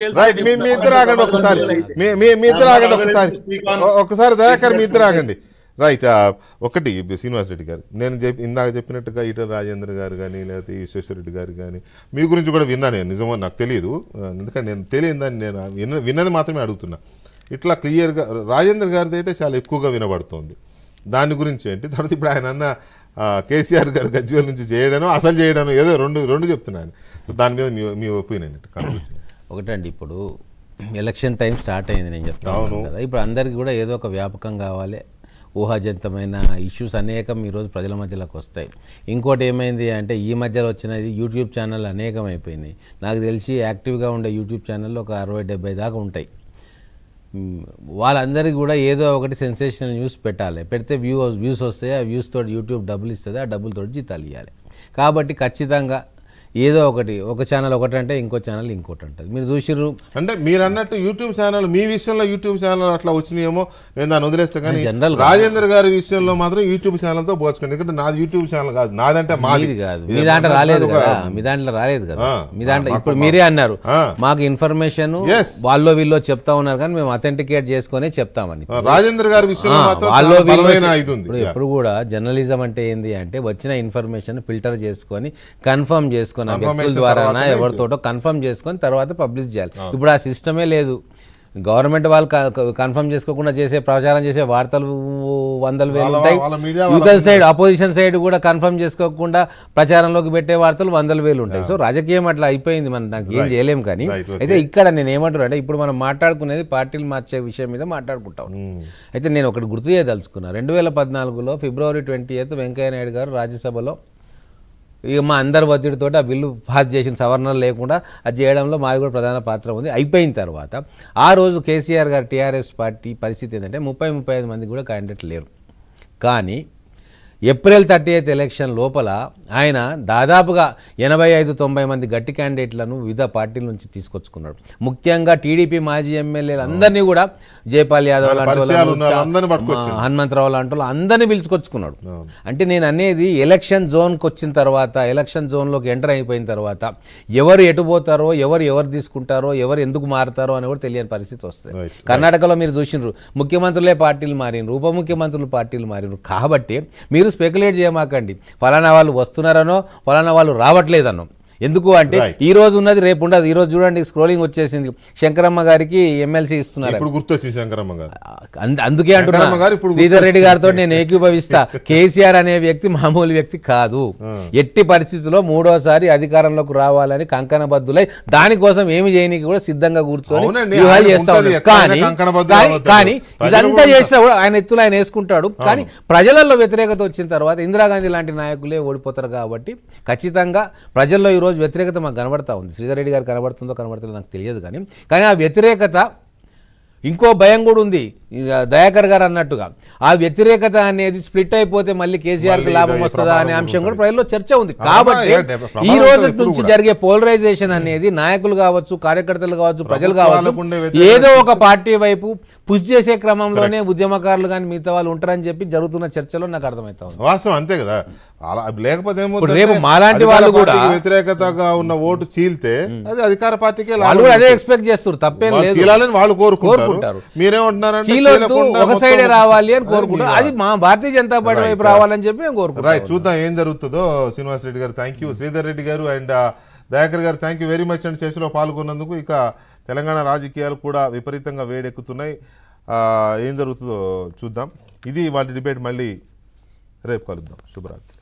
Right మీ మీ ఇద్దరు ఆగండి ఒకసారి. మీ మీ ఇద్దరు ఆగండి ఒకసారి. ఒకసారి దయాకర్ మీ ఇద్దరు ఆగండి. రైట్ ఒకటి శ్రీనివాస్ రెడ్డి గారు. నేను చెప్పి ఇందాక చెప్పినట్టుగా ఈటల రాజేంద్ర గారు కానీ లేకపోతే విశ్వేశ్వరరెడ్డి గారు కానీ మీ గురించి కూడా విన్నా నేను నిజమో నాకు తెలియదు ఎందుకంటే నేను తెలియదని నేను విన్న విన్నది మాత్రమే అడుగుతున్నా. ఇట్లా క్లియర్గా రాజేంద్ర గారిది అయితే చాలా ఎక్కువగా వినబడుతోంది. దాని గురించి ఏంటి? తర్వాత ఇప్పుడు ఆయన అన్న కేసీఆర్ గారు గజ్వేల్ నుంచి చేయడనో అసలు చేయడనో ఏదో రెండు రెండు చెప్తున్నాను సో దాని మీద మీ మీ ఒపీనియన్ ఏంటి? కంక్లూజన్ ఒకటండి ఇప్పుడు ఎలక్షన్ టైం స్టార్ట్ అయింది నేను చెప్తాను. కదా. ఇప్పుడు అందరికీ కూడా ఏదో ఒక వ్యాపకం కావాలి. ఊహాజనితమైన ఇష్యూస్ అనేకం ఈరోజు ప్రజల మధ్యలోకి వస్తాయి. ఇంకోటి ఏమైంది అంటే ఈ మధ్యలో వచ్చినది యూట్యూబ్ ఛానల్ అనేకం అయిపోయినాయి నాకు తెలిసి యాక్టివ్గా ఉండే యూట్యూబ్ ఛానల్ ఒక అరవై డెబ్బై దాకా ఉంటాయి. వాళ్ళందరికీ కూడా ఏదో ఒకటి సెన్సేషనల్ న్యూస్ పెట్టాలి. పెడితే వ్యూ వ్యూస్ వస్తాయి. ఆ వ్యూస్ తోటి యూట్యూబ్ డబ్బులు ఇస్తుంది ఆ డబ్బులతో జీతాలు ఇవ్వాలి కాబట్టి ఖచ్చితంగా ఏదో ఒకటి ఒక ఛానల్ ఒకటి అంటే ఇంకో ఛానల్ ఇంకోటి ఉంటుంది మీరు చూసిర్రు? అంటే మీరు అన్నట్టు యూట్యూబ్ ఛానల్ మీ విషయంలో యూట్యూబ్ ఛానల్ అట్లా వచ్చినాయేమో నేను దాన్ని వదిలేస్తా కానీ జనరల్ రాజేంద్ర గారి విషయంలో మాత్రం యూట్యూబ్ ఛానల్తో పోల్చుకోండి. ఎందుకంటే నాది యూట్యూబ్ ఛానల్ కాదు. నాదంటే మాది మీది. కాదు. మీ దాంట్లో రాలేదు కదా. మీ దాంట్లో రాలేదు కదా. మీ దాంట్లో ఇప్పుడు మీరే అన్నారు. మాకు ఇన్ఫర్మేషన్. వాళ్ళో వీళ్ళో చెప్తా ఉన్నారు కానీ మేము అథెంటికేట్ చేసుకొని చెప్తామని. రాజేంద్ర గారి విషయంలో వాళ్ళో ఇప్పుడు కూడా జర్నలిజం అంటే ఏంది అంటే వచ్చిన ఇన్ఫర్మేషన్ ఫిల్టర్ చేసుకొని కన్ఫర్మ్ చేసుకొని ఆ వ్యక్తుల ద్వారా ఎవరితోటో కన్ఫర్మ్ చేసుకొని తర్వాత పబ్లిష్ చేయాలి. ఇప్పుడు ఆ సిస్టమే లేదు. గవర్నమెంట్ వాళ్ళు కన్ఫర్మ్ చేసుకోకుండా చేసే ప్రచారం చేసే వార్తలు వందల వేలు ఉంటాయి. యూతల్ సైడ్ అపోజిషన్ సైడ్ కూడా కన్ఫర్మ్ చేసుకోకుండా ప్రచారంలోకి పెట్టే వార్తలు వందల వేలు ఉంటాయి. సో రాజకీయం అట్లా అయిపోయింది. మనం దానికి ఏం చేయలేం కానీ. అయితే ఇక్కడ నేను ఏమంటున్నా అంటే ఇప్పుడు మనం మాట్లాడుకునేది పార్టీలు మార్చే విషయం మీద మాట్లాడుకుంటాం అయితే నేను ఒకటి గుర్తు చేయదలుచుకున్నా. రెండు వేల పద్నాలుగులో ఫిబ్రవరి ట్వంటీ ఎయిత్ వెంకయ్య నాయుడు గారు రాజ్యసభలో ఇక మా అందరి ఒత్తిడితో ఆ బిల్లు పాస్ చేసిన సవరణలు లేకుండా అది చేయడంలో మాది కూడా ప్రధాన పాత్ర ఉంది. అయిపోయిన తర్వాత ఆ రోజు కేసీఆర్ గారు టీఆర్ఎస్ పార్టీ పరిస్థితి ఏంటంటే ముప్పై ముప్పై ఐదు మంది కూడా క్యాండిడేట్ లేరు. కానీ ఏప్రిల్ థర్టీ ఎయిత్ ఎలక్షన్ లోపల ఆయన దాదాపుగా ఎనభై ఐదు తొంభై మంది గట్టి క్యాండిడేట్లను వివిధ పార్టీల నుంచి తీసుకొచ్చుకున్నాడు. ముఖ్యంగా టీడీపీ మాజీ ఎమ్మెల్యేలు అందరినీ కూడా జయపాల్ యాదవ్ లాంటి హనుమంతరావు లాంటి వాళ్ళు అందరినీ పిలుచుకొచ్చుకున్నాడు. అంటే నేను అనేది ఎలక్షన్ జోన్కి వచ్చిన తర్వాత ఎలక్షన్ జోన్లోకి ఎంటర్ అయిపోయిన తర్వాత ఎవరు ఎటు పోతారో ఎవరు ఎవరు తీసుకుంటారో ఎవరు ఎందుకు మారుతారో అని కూడా తెలియని పరిస్థితి వస్తుంది. కర్ణాటకలో మీరు చూసినారు ముఖ్యమంత్రులే పార్టీలు మారినరు ఉప ముఖ్యమంత్రులు పార్టీలు మారినరు. కాబట్టి మీరు స్పెక్యులేట్ చేయమాకండి. ఫలానా వాళ్ళు వస్తున్నారనో ఫలానా వాళ్ళు రావట్లేదనో. ఎందుకు అంటే. ఈ రోజు ఉన్నది రేపు ఉండదు. ఈ రోజు చూడండి స్క్రోలింగ్ వచ్చేసింది. శంకరమ్మ గారికి ఎమ్మెల్సీ ఇస్తున్నారు ఇప్పుడు గుర్తొచ్చింది శంకరమ్మ గారు. అంద- అందుకే అంటున్నా. శంకరమ్మ గారు ఇప్పుడు శ్రీధర్ రెడ్డి గారితో నేను ఏకీభవిస్తా. కేసీఆర్ అనే వ్యక్తి మామూలు వ్యక్తి కాదు. ఎట్టి పరిస్థితుల్లో మూడోసారి అధికారంలోకి రావాలని కంకణబద్దులై దానికోసం ఏమి చేయనీకి కూడా సిద్ధంగా కూర్చొని కానీ కానీ- ఇదంతా చేసినా కూడా ఆయన ఎత్తులు ఆయన వేసుకుంటాడు. కానీ ప్రజలలో వ్యతిరేకత వచ్చిన తర్వాత ఇందిరాగాంధీ లాంటి నాయకులే ఓడిపోతారు కాబట్టి ఖచ్చితంగా ప్రజల్లో ఈ రోజు వ్యతిరేకత మాకు కనబడతా ఉంది. శ్రీధర్ రెడ్డి గారు కనబడుతుందో కనబడుతుందో నాకు తెలియదు కానీ కానీ ఆ వ్యతిరేకత ఇంకో భయం కూడా ఉంది. దయాకర్ గారు అన్నట్టుగా. ఆ వ్యతిరేకత అనేది స్ప్లిట్ అయిపోతే మళ్ళీ కేసీఆర్కి లాభం వస్తుందా అనే అంశం కూడా. ప్రజల్లో చర్చ ఉంది. కాబట్టి ఈ రోజు నుంచి. జరిగే పోలరైజేషన్ అనేది నాయకులు కావచ్చు కార్యకర్తలు కావచ్చు ప్రజలు కావచ్చు ఏదో ఒక పార్టీ వైపు పుష్ చేసే క్రమంలోనే ఉద్యమకారులు కానీ మిగతా వాళ్ళు ఉంటారని చెప్పి జరుగుతున్న చర్చలో నాకు అర్థమవుతా ఉంది. వాస్తవం అంతే కదా. లేకపోతే రేపు మాలాంటి వాళ్ళు కూడా- వ్యతిరేకతగా ఉన్న ఓటు చీల్తే అది అధికార పార్టీకే వాళ్ళు అదే ఎక్స్పెక్ట్ చేస్తారు. తప్పేం లేదు. వాళ్ళు కోరుకుంటారు. కోరుకుంటారు. ఒక సైడే రావాలి అని కోరుకుంటారు. అది మా భారతీయ జనతా పార్టీ వైపు రావాలని చెప్పి మేము కోరుకుంటాం. రైట్ చూద్దాం ఏం జరుగుతుందో. శ్రీనివాస్ రెడ్డి గారు థ్యాంక్ యూ శ్రీధర్ రెడ్డి గారు అండ్ దయాకర్ గారు thank you very much and చర్చలో పాల్గొన్నందుకు ఇక తెలంగాణ రాజకీయాలు కూడా విపరీతంగా వేడెక్కుతున్నాయి. ఆ, ఏం జరుగుతుందో చూద్దాం. ఇది వాళ్ళ డిబేట్ మళ్ళీ రేపు కలుద్దాం. శుభరాత్రి.